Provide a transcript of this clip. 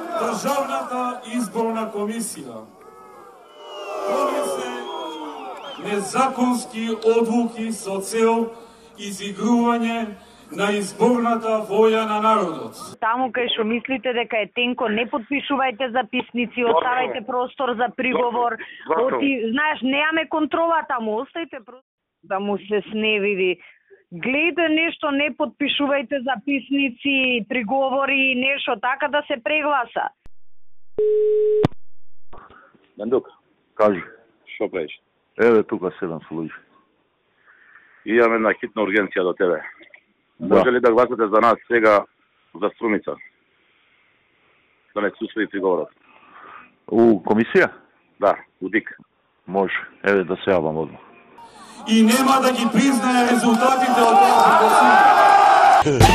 Државната изборна комисија донесе незаконски одлуки со цел изигрување на изборната воја на народот. Таму кај што мислите дека е тенко, не подпишувајте записници, оставајте простор за приговор. Оти, знаеш, немаме контрола таму, оставите простор да му се сневиди. Гледајте нешто, не подпишувајте записници, приговори, нешто, така да се прегласа. Бендук, Кажи. што правиш? Еве тука седам со луѓе. Имаме една хитна ургенција до тебе. Да. Може ли да гласате за нас сега за Струмица? Да не се усвои приговорот. У комисија? Да, у ДИК. Може. Еве да се јавам одмah. И нема да ги признае резултатите од оваа.